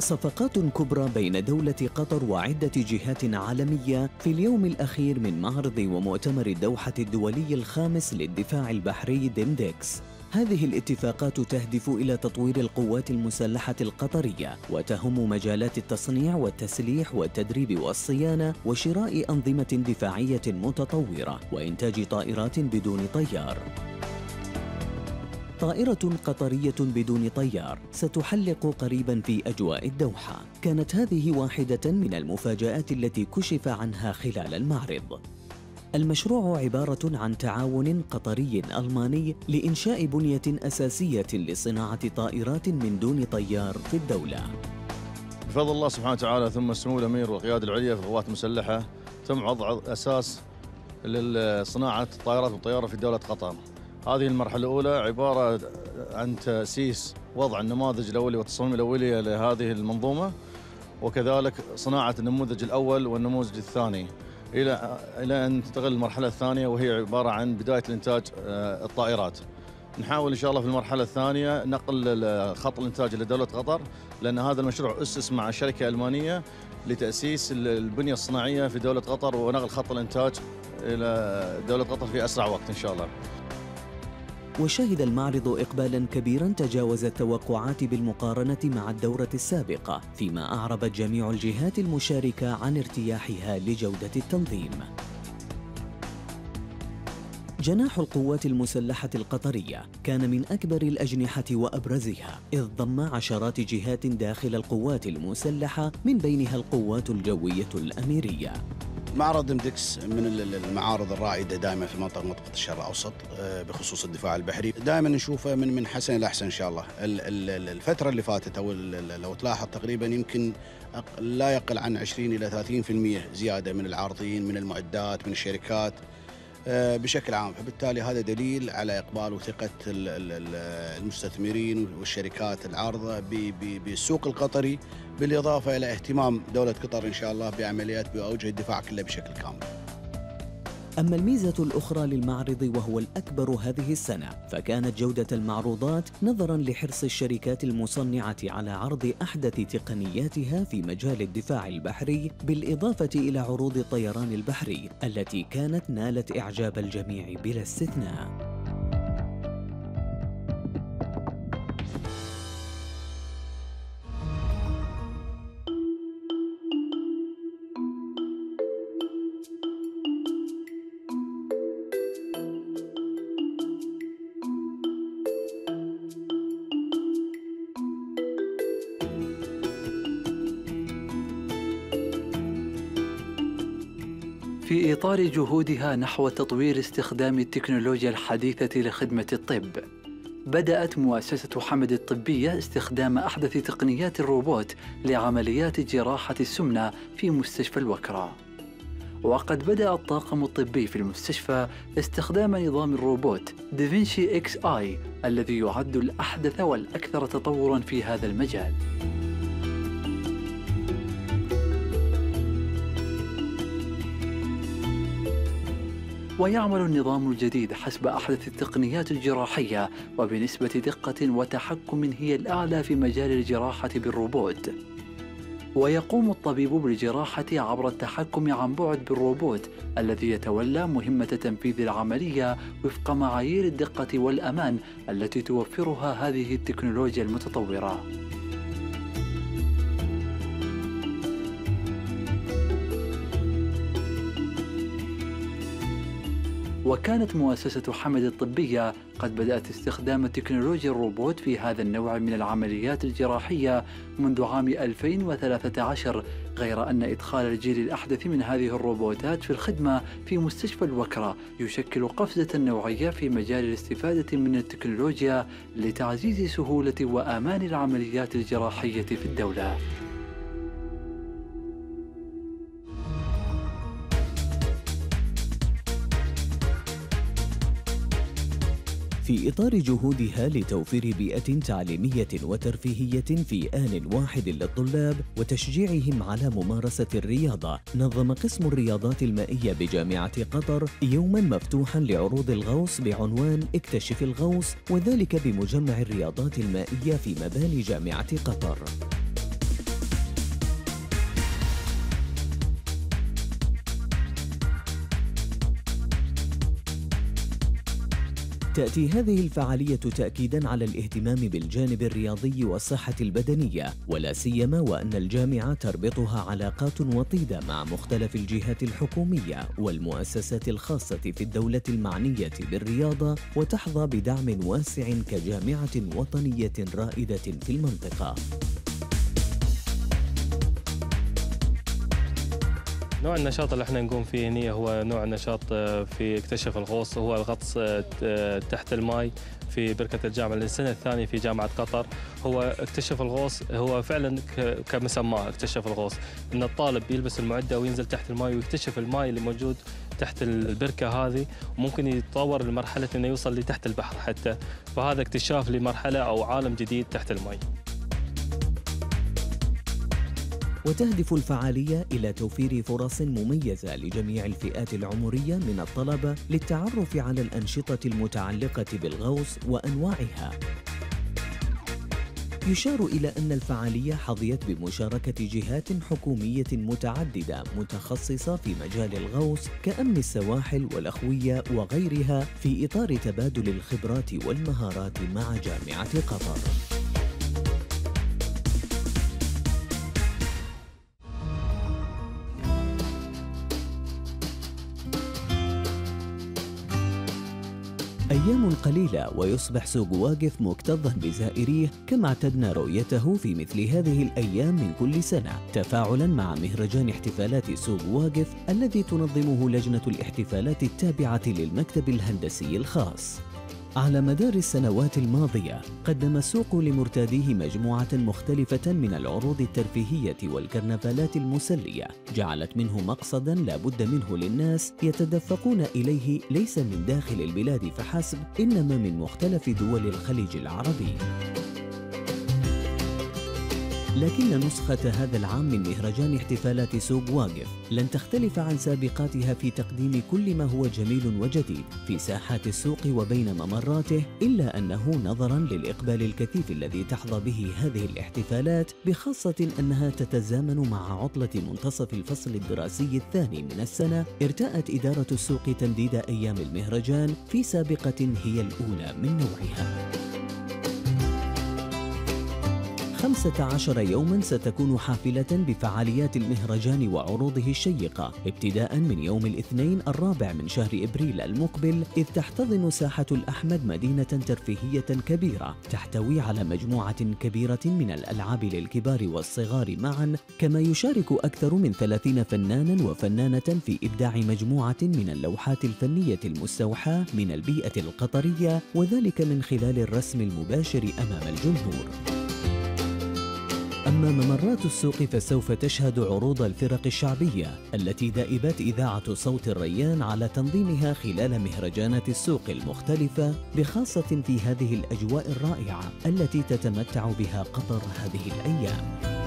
صفقات كبرى بين دولة قطر وعدة جهات عالمية في اليوم الأخير من معرض ومؤتمر الدوحة الدولي الخامس للدفاع البحري ديمديكس هذه الاتفاقات تهدف إلى تطوير القوات المسلحة القطرية وتهم مجالات التصنيع والتسليح والتدريب والصيانة وشراء أنظمة دفاعية متطورة وإنتاج طائرات بدون طيار. طائرة قطرية بدون طيار ستحلق قريبا في أجواء الدوحة. كانت هذه واحدة من المفاجآت التي كشف عنها خلال المعرض. المشروع عبارة عن تعاون قطري ألماني لإنشاء بنية أساسية لصناعة طائرات من دون طيار في الدولة. بفضل الله سبحانه وتعالى ثم سمو الأمير والقيادة العليا في القوات المسلحة تم وضع أساس لصناعة الطائرات والطيارة في دولة قطر. هذه المرحلة الأولى عبارة عن تأسيس وضع النماذج الأولي والتصاميم الأولية لهذه المنظومة وكذلك صناعة النموذج الأول والنموذج الثاني. إلى إلى أن تنتقل المرحلة الثانية وهي عبارة عن بداية الإنتاج آه، الطائرات. نحاول إن شاء الله في المرحلة الثانية نقل خط الإنتاج إلى دولة قطر لأن هذا المشروع أسس مع شركة ألمانية لتأسيس البنية الصناعية في دولة قطر ونقل خط الإنتاج إلى دولة قطر في أسرع وقت إن شاء الله. وشهد المعرض إقبالا كبيرا تجاوز التوقعات بالمقارنة مع الدورة السابقة فيما أعربت جميع الجهات المشاركة عن ارتياحها لجودة التنظيم. جناح القوات المسلحة القطرية كان من أكبر الأجنحة وأبرزها إذ ضم عشرات جهات داخل القوات المسلحة من بينها القوات الجوية الأميرية. معرض مدكس من المعارض الرائدة دائما في منطقة منطقه الشرق الأوسط آه، بخصوص الدفاع البحري. دائما نشوفه من من حسن إلى أحسن إن شاء الله. الفترة اللي فاتت أو لو تلاحظ تقريبا يمكن لا يقل عن 20 إلى 30% زيادة من العارضين من المعدات من الشركات. بشكل عام فبالتالي هذا دليل على إقبال وثقة المستثمرين والشركات العارضة بالسوق القطري بالإضافة إلى اهتمام دولة قطر إن شاء الله بعمليات بأوجه الدفاع كله بشكل كامل. أما الميزة الأخرى للمعرض وهو الأكبر هذه السنة فكانت جودة المعروضات نظرا لحرص الشركات المصنعة على عرض أحدث تقنياتها في مجال الدفاع البحري بالإضافة إلى عروض الطيران البحري التي كانت نالت إعجاب الجميع بلا استثناء. في إطار جهودها نحو تطوير استخدام التكنولوجيا الحديثة لخدمة الطب. بدأت مؤسسة حمد الطبية استخدام أحدث تقنيات الروبوت لعمليات جراحة السمنة في مستشفى الوكرة. وقد بدأ الطاقم الطبي في المستشفى استخدام نظام الروبوت دافنشي إكس آي الذي يعد الأحدث والأكثر تطورا في هذا المجال. ويعمل النظام الجديد حسب أحدث التقنيات الجراحية وبنسبة دقة وتحكم هي الأعلى في مجال الجراحة بالروبوت. ويقوم الطبيب بالجراحة عبر التحكم عن بعد بالروبوت الذي يتولى مهمة تنفيذ العملية وفق معايير الدقة والأمان التي توفرها هذه التكنولوجيا المتطورة. وكانت مؤسسة حمد الطبية قد بدأت استخدام تكنولوجيا الروبوت في هذا النوع من العمليات الجراحية منذ عام 2013 غير أن إدخال الجيل الأحدث من هذه الروبوتات في الخدمة في مستشفى الوكرة يشكل قفزة نوعية في مجال الاستفادة من التكنولوجيا لتعزيز سهولة وأمان العمليات الجراحية في الدولة. في إطار جهودها لتوفير بيئة تعليمية وترفيهية في آن واحد للطلاب وتشجيعهم على ممارسة الرياضة. نظم قسم الرياضات المائية بجامعة قطر يوما مفتوحا لعروض الغوص بعنوان اكتشف الغوص وذلك بمجمع الرياضات المائية في مباني جامعة قطر. تأتي هذه الفعالية تأكيدا على الاهتمام بالجانب الرياضي والصحة البدنية ولا سيما وأن الجامعة تربطها علاقات وطيدة مع مختلف الجهات الحكومية والمؤسسات الخاصة في الدولة المعنية بالرياضة وتحظى بدعم واسع كجامعة وطنية رائدة في المنطقة. نوع النشاط اللي إحنا نقوم فيه هنا هو نوع النشاط آه، في اكتشف الغوص وهو الغطس آه، تحت الماء في بركة الجامعة للسنة الثانية في جامعة قطر هو اكتشف الغوص هو فعلا كمسماه اكتشف الغوص. إن الطالب يلبس المعدة وينزل تحت الماء ويكتشف الماء اللي موجود تحت البركة هذه وممكن يتطور لمرحلة إنه يوصل لتحت البحر حتى. فهذا اكتشاف لمرحلة أو عالم جديد تحت الماء وتهدف الفعالية إلى توفير فرص مميزة لجميع الفئات العمرية من الطلبة للتعرف على الأنشطة المتعلقة بالغوص وأنواعها يشار إلى أن الفعالية حظيت بمشاركة جهات حكومية متعددة متخصصة في مجال الغوص كأمن السواحل والأخوية وغيرها في إطار تبادل الخبرات والمهارات مع جامعة قطر. أيام قليلة ويصبح سوق واقف مكتظا بزائريه كما اعتدنا رؤيته في مثل هذه الأيام من كل سنة. تفاعلا مع مهرجان احتفالات سوق واقف الذي تنظمه لجنة الاحتفالات التابعة للمكتب الهندسي الخاص. على مدار السنوات الماضية قدم السوق لمرتاديه مجموعة مختلفة من العروض الترفيهية والكرنفالات المسلية. جعلت منه مقصدا لا بد منه للناس يتدفقون إليه ليس من داخل البلاد فحسب إنما من مختلف دول الخليج العربي. لكن نسخة هذا العام من مهرجان احتفالات سوق واقف لن تختلف عن سابقاتها في تقديم كل ما هو جميل وجديد في ساحات السوق وبين ممراته إلا أنه نظرا للإقبال الكثيف الذي تحظى به هذه الاحتفالات بخاصة أنها تتزامن مع عطلة منتصف الفصل الدراسي الثاني من السنة ارتأت إدارة السوق تمديد أيام المهرجان في سابقة هي الأولى من نوعها. 15 يوما ستكون حافلة بفعاليات المهرجان وعروضه الشيقة ابتداء من يوم الاثنين الرابع من شهر إبريل المقبل إذ تحتضن ساحة الأحمد مدينة ترفيهية كبيرة تحتوي على مجموعة كبيرة من الألعاب للكبار والصغار معا كما يشارك أكثر من 30 فنانا وفنانة في إبداع مجموعة من اللوحات الفنية المستوحاة من البيئة القطرية وذلك من خلال الرسم المباشر أمام الجمهور. أما ممرات السوق فسوف تشهد عروض الفرق الشعبية التي دائبت إذاعة صوت الريان على تنظيمها خلال مهرجانات السوق المختلفة بخاصة في هذه الأجواء الرائعة التي تتمتع بها قطر هذه الأيام.